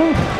this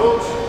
todos.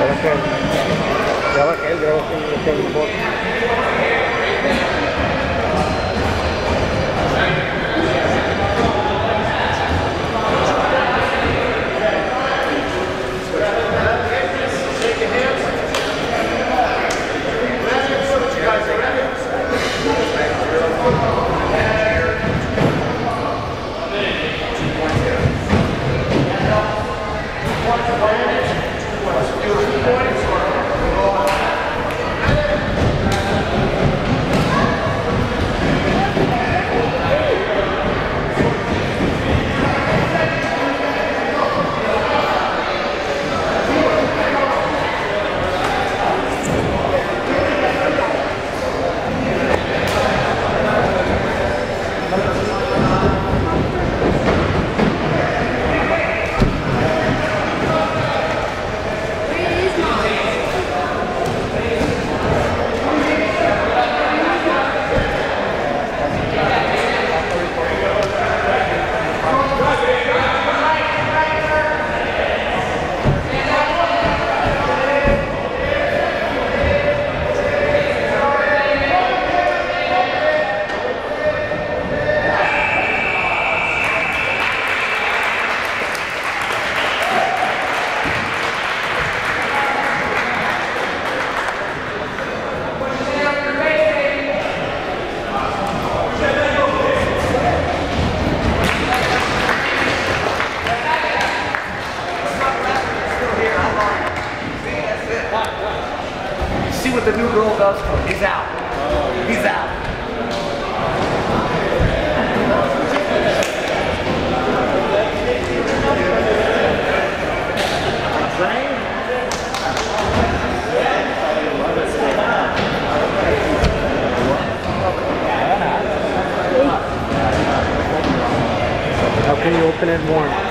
Ya que él, grabó con un the new girl him. He's out. He's out. How can you open it warm?